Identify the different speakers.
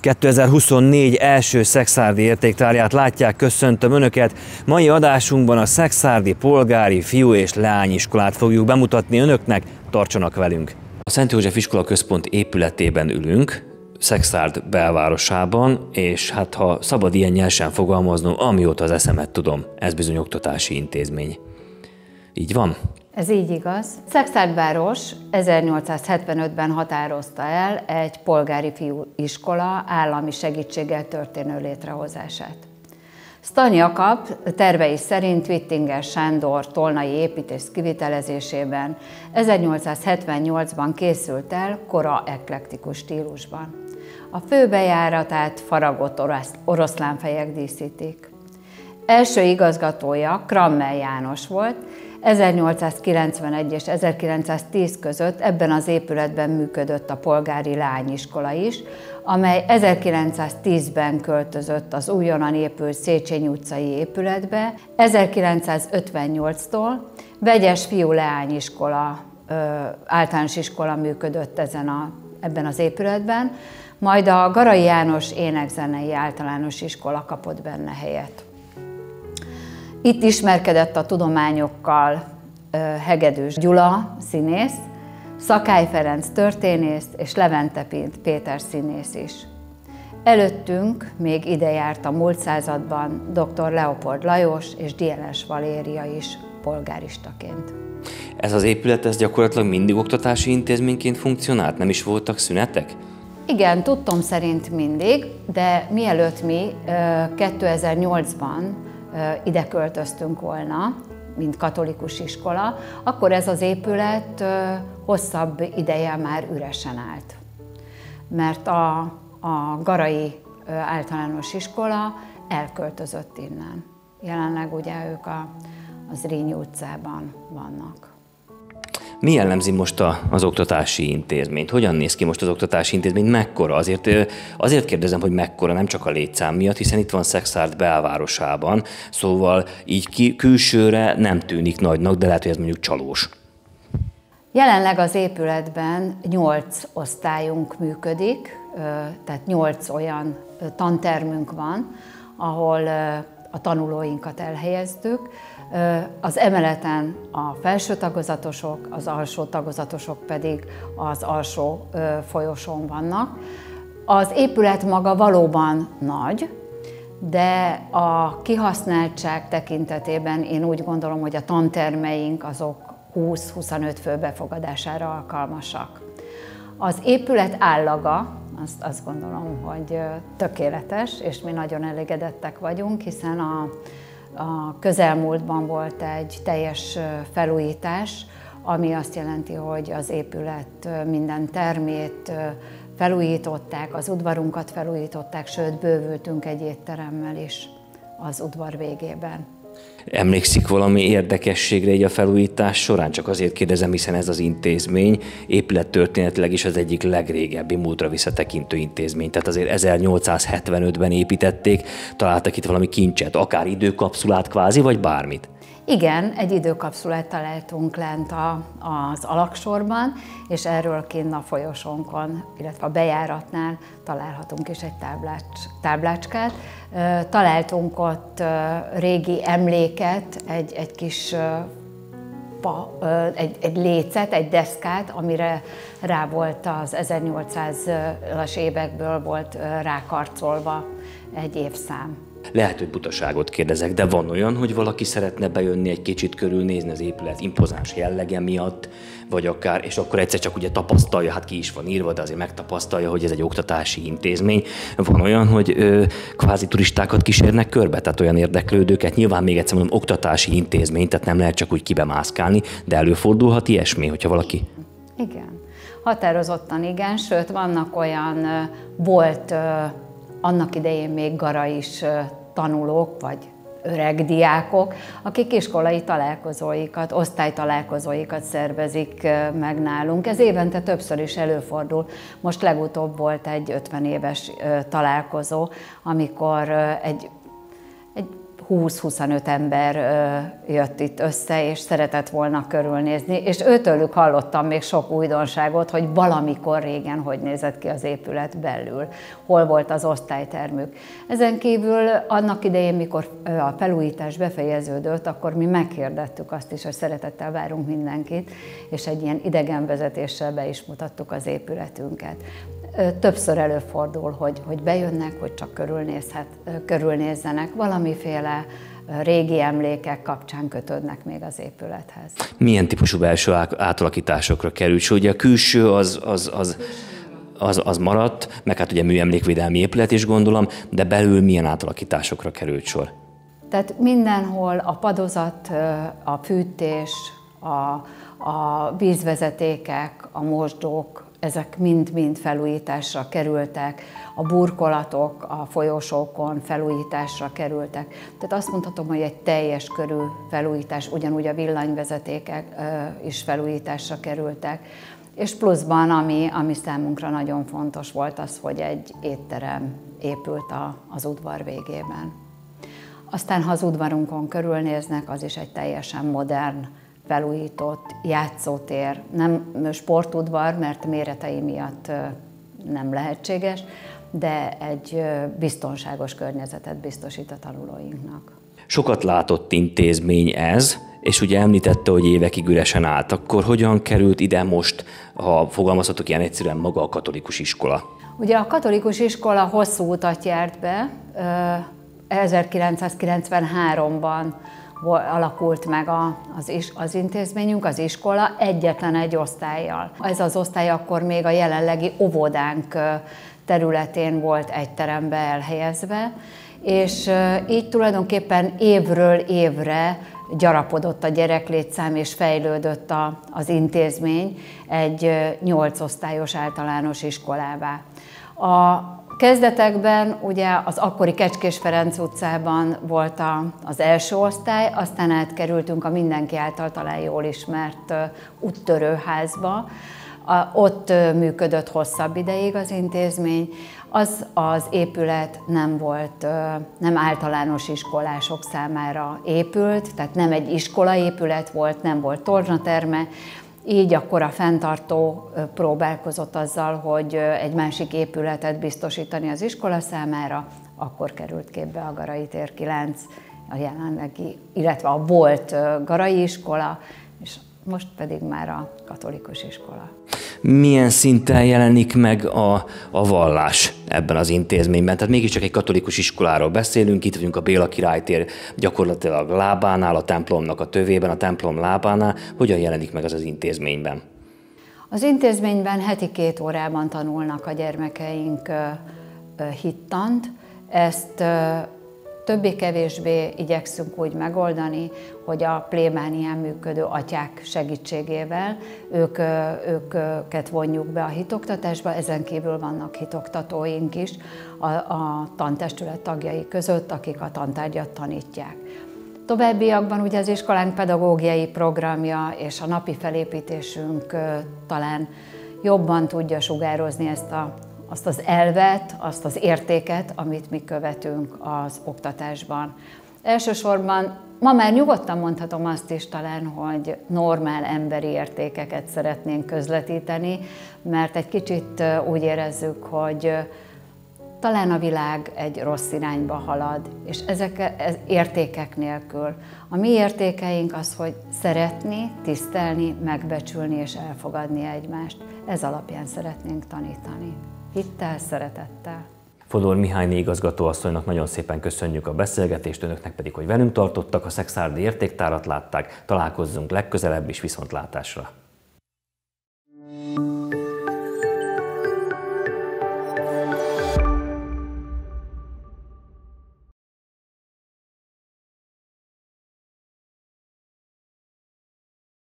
Speaker 1: 2024 első szexárdi értéktárját látják, köszöntöm Önöket. Mai adásunkban a szexárdi polgári fiú és leányiskolát fogjuk bemutatni Önöknek, tartsanak velünk! A Szent József Iskola Központ épületében ülünk, Szexárd belvárosában, és hát ha szabad ilyen nyersen fogalmaznom, amióta az eszemet tudom, ez bizony oktatási intézmény. Így van?
Speaker 2: Ez így igaz. Szexárdváros 1875-ben határozta el egy polgári fiúiskola állami segítséggel történő létrehozását. Stany Jakab tervei szerint Wittinger Sándor tolnai építész kivitelezésében 1878-ban készült el kora eklektikus stílusban. A főbejáratát faragott orosz, oroszlánfejek díszítik. Első igazgatója Krammel János volt, 1891 és 1910 között ebben az épületben működött a polgári lányiskola is, amely 1910-ben költözött az újonnan épült Széchenyi utcai épületbe, 1958-tól vegyes fiú-leányiskola, általános iskola működött ezen a, ebben az épületben, majd a Garai János Énekzenei Általános Iskola kapott benne helyet. Itt ismerkedett a tudományokkal Hegedűs Gyula színész, Szakály Ferenc történész és Levente Péter színész is. Előttünk még ide járt a múlt században dr. Leopold Lajos és Dieles Valéria is polgáristaként.
Speaker 1: Ez az épület ez gyakorlatilag mindig oktatási intézményként funkcionált? Nem is voltak szünetek?
Speaker 2: Igen, tudtom szerint mindig, de mielőtt mi 2008-ban ide költöztünk volna, mint katolikus iskola, akkor ez az épület hosszabb ideje már üresen állt. Mert a, a Garai általános iskola elköltözött innen. Jelenleg ugye ők a, az Rényi utcában vannak.
Speaker 1: Mi jellemzi most a, az oktatási intézményt? Hogyan néz ki most az oktatási intézmény? Mekkora? Azért, azért kérdezem, hogy mekkora, nem csak a létszám miatt, hiszen itt van Szexárd belvárosában, szóval így ki, külsőre nem tűnik nagynak, de lehet, hogy ez mondjuk csalós.
Speaker 2: Jelenleg az épületben nyolc osztályunk működik, tehát nyolc olyan tantermünk van, ahol a tanulóinkat elhelyeztük. Az emeleten a felső tagozatosok, az alsó tagozatosok pedig az alsó folyosón vannak. Az épület maga valóban nagy, de a kihasználtság tekintetében én úgy gondolom, hogy a tantermeink azok 20-25 fő befogadására alkalmasak. Az épület állaga, azt, azt gondolom, hogy tökéletes, és mi nagyon elégedettek vagyunk, hiszen a, a közelmúltban volt egy teljes felújítás, ami azt jelenti, hogy az épület minden termét felújították, az udvarunkat felújították, sőt bővültünk egy étteremmel is az udvar végében.
Speaker 1: Emlékszik valami érdekességre egy a felújítás során? Csak azért kérdezem, hiszen ez az intézmény épülettörténetileg is az egyik legrégebbi múltra visszatekintő intézmény. Tehát azért 1875-ben építették, találtak itt valami kincset, akár időkapszulát kvázi, vagy bármit.
Speaker 2: Igen, egy időkapszulát találtunk lent a, az alaksorban, és erről kint a folyosónkon, illetve a bejáratnál találhatunk is egy táblács, táblácskát. Találtunk ott régi emléket, egy, egy kis pa, egy, egy lécet, egy deszkát, amire rá volt az 1800-as évekből volt rákarcolva egy évszám.
Speaker 1: Lehet, hogy butaságot kérdezek, de van olyan, hogy valaki szeretne bejönni egy kicsit körülnézni az épület impozáns jellege miatt, vagy akár, és akkor egyszer csak ugye tapasztalja, hát ki is van írva, de azért megtapasztalja, hogy ez egy oktatási intézmény. Van olyan, hogy ö, kvázi turistákat kísérnek körbe, tehát olyan érdeklődőket. Nyilván még egyszer mondom, oktatási intézmény, tehát nem lehet csak úgy kibemászkálni, de előfordulhat ilyesmi, hogyha valaki...
Speaker 2: Igen. Határozottan igen, sőt vannak olyan volt annak idején még gara is tanulók, vagy öreg diákok, akik iskolai találkozóikat, osztálytalálkozóikat szervezik meg nálunk. Ez évente többször is előfordul. Most legutóbb volt egy 50 éves találkozó, amikor egy, 20-25 ember jött itt össze, és szeretett volna körülnézni, és őtőlük hallottam még sok újdonságot, hogy valamikor régen hogy nézett ki az épület belül, hol volt az osztálytermük. Ezen kívül annak idején, mikor a felújítás befejeződött, akkor mi megkérdettük azt is, hogy szeretettel várunk mindenkit, és egy ilyen idegenvezetéssel be is mutattuk az épületünket többször előfordul, hogy, hogy bejönnek, hogy csak körülnézhet, körülnézzenek, valamiféle régi emlékek kapcsán kötődnek még az épülethez.
Speaker 1: Milyen típusú belső átalakításokra került sor? Ugye a külső az, az, az, az, az maradt, meg hát ugye műemlékvédelmi épület is gondolom, de belül milyen átalakításokra került sor?
Speaker 2: Tehát mindenhol a padozat, a fűtés, a, a vízvezetékek, a mosdók, ezek mind-mind felújításra kerültek, a burkolatok a folyosókon felújításra kerültek. Tehát azt mondhatom, hogy egy teljes körű felújítás, ugyanúgy a villanyvezetékek is felújításra kerültek. És pluszban, ami, ami számunkra nagyon fontos volt, az, hogy egy étterem épült a, az udvar végében. Aztán, ha az udvarunkon körülnéznek, az is egy teljesen modern felújított játszótér, nem sportudvar, mert méretei miatt nem lehetséges, de egy biztonságos környezetet biztosít a tanulóinknak.
Speaker 1: Sokat látott intézmény ez, és ugye említette, hogy évekig üresen állt. Akkor hogyan került ide most, ha fogalmazhatok ilyen egyszerűen maga a katolikus iskola?
Speaker 2: Ugye a katolikus iskola hosszú utat járt be, 1993-ban alakult meg a, az, az intézményünk, az iskola egyetlen egy osztályjal. Ez az osztály akkor még a jelenlegi óvodánk területén volt egy terembe elhelyezve, és így tulajdonképpen évről évre gyarapodott a gyereklétszám és fejlődött a, az intézmény egy nyolc osztályos általános iskolává. A Kezdetekben ugye az akkori Kecskés Ferenc utcában volt a, az első osztály, aztán átkerültünk a mindenki által talán jól ismert úttörőházba. Ott működött hosszabb ideig az intézmény. Az az épület nem volt, nem általános iskolások számára épült, tehát nem egy iskolaépület volt, nem volt tornaterme, így akkor a fenntartó próbálkozott azzal, hogy egy másik épületet biztosítani az iskola számára, akkor került képbe a Garai tér 9, a jelenlegi, illetve a volt Garai iskola, és most pedig már a katolikus iskola.
Speaker 1: Milyen szinten jelenik meg a, a vallás ebben az intézményben? Tehát mégiscsak egy katolikus iskoláról beszélünk, itt vagyunk a Béla királytér gyakorlatilag lábánál, a templomnak a tövében, a templom lábánál. Hogyan jelenik meg az az intézményben?
Speaker 2: Az intézményben heti két órában tanulnak a gyermekeink hittant. Ezt többé-kevésbé igyekszünk úgy megoldani, hogy a plébánián működő atyák segítségével ők, őket vonjuk be a hitoktatásba, ezen kívül vannak hitoktatóink is a, a tantestület tagjai között, akik a tantárgyat tanítják. Továbbiakban ugye az iskolánk pedagógiai programja és a napi felépítésünk talán jobban tudja sugározni ezt a azt az elvet, azt az értéket, amit mi követünk az oktatásban. Elsősorban ma már nyugodtan mondhatom azt is talán, hogy normál emberi értékeket szeretnénk közvetíteni, mert egy kicsit úgy érezzük, hogy talán a világ egy rossz irányba halad, és ezek ez értékek nélkül. A mi értékeink az, hogy szeretni, tisztelni, megbecsülni és elfogadni egymást. Ez alapján szeretnénk tanítani hittel, szeretettel.
Speaker 1: Fodor Mihály igazgatóasszonynak nagyon szépen köszönjük a beszélgetést, önöknek pedig, hogy velünk tartottak, a Szexárdi értéktárat látták, találkozzunk legközelebb is viszontlátásra.